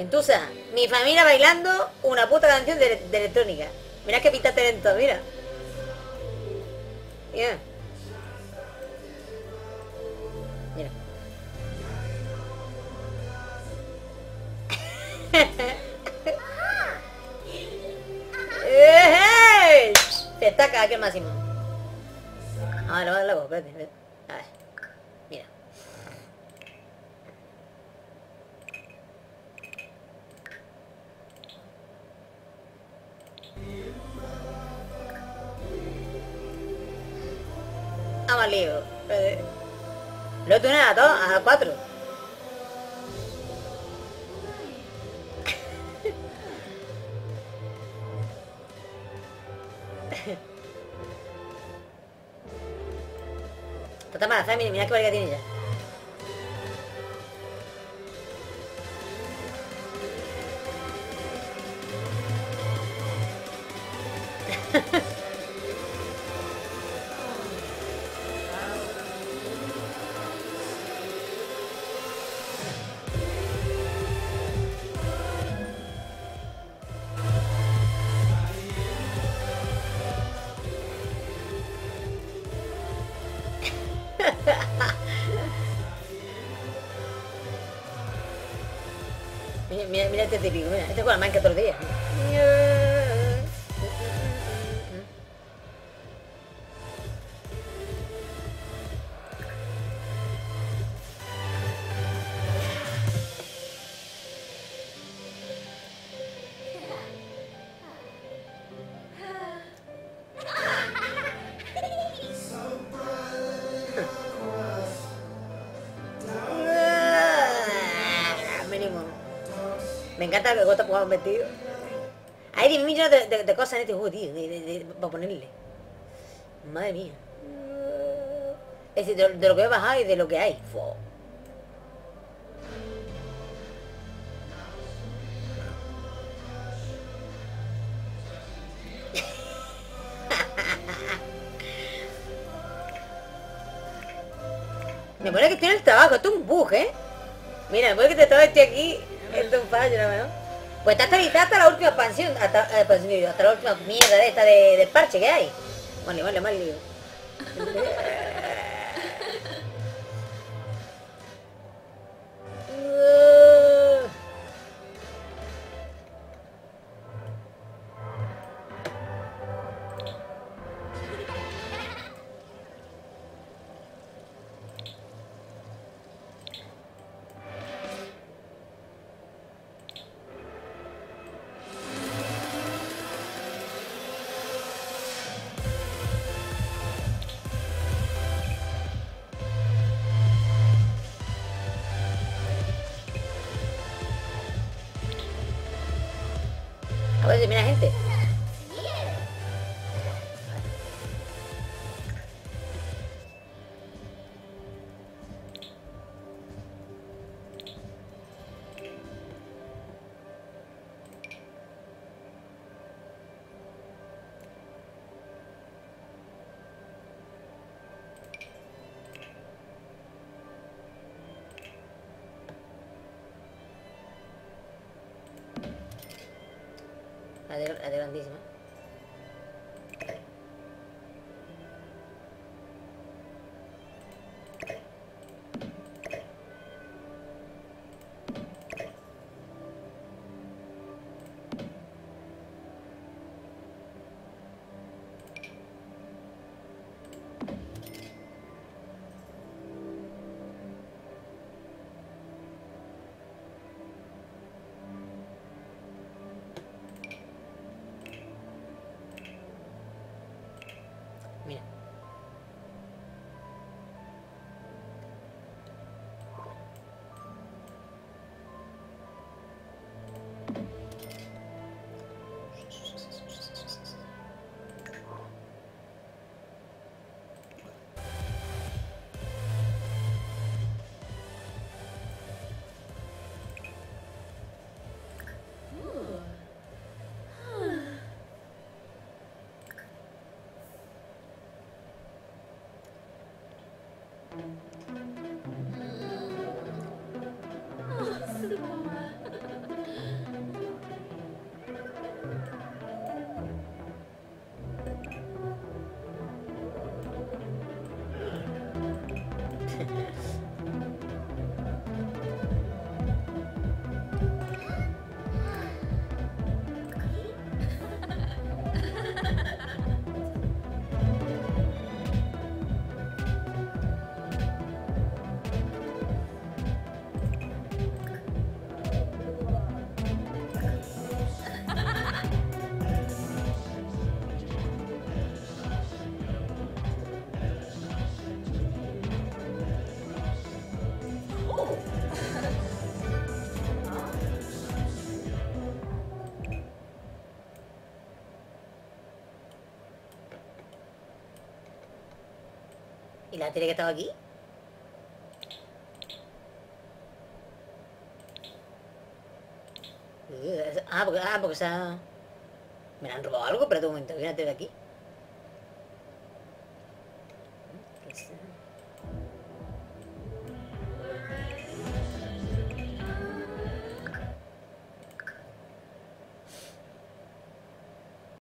Entusa, mi familia bailando una puta canción de, electrónica. Mira que pinta lento, mira. Mira. Mira. Destaca aquí el máximo. A ver, luego, espérate, espérate. A ver. Al lío. Espérate. Lo tunado a todos, a cuatro. Está mala, ¿sabes? Mira, mira qué barriga tiene ya. Mira, mira, este típico, mira. Este juega Minecraft todos los días. Me encanta que Gota ponga un vestido. Hay 10 millones de, cosas en este juego, tío, de, para ponerle. Madre mía. Es decir, de, lo- que he bajado y de lo que hay. Me pone que estoy en el trabajo, esto es un bug, ¿eh? Mira, me pone que te estoy aquí, esto es un fallo, ¿no? Pues está actualizada hasta la última expansión, hasta, eh, digo, hasta la última mierda de esta de, parche que hay. Vale, vale, mal. Ver, mira gente. La de, Yeah. La la tele que estaba aquí. Uh, Ah, porque, ah, porque se ha... Me la han robado algo, pero de momento, fíjate de aquí. ¿Qué es?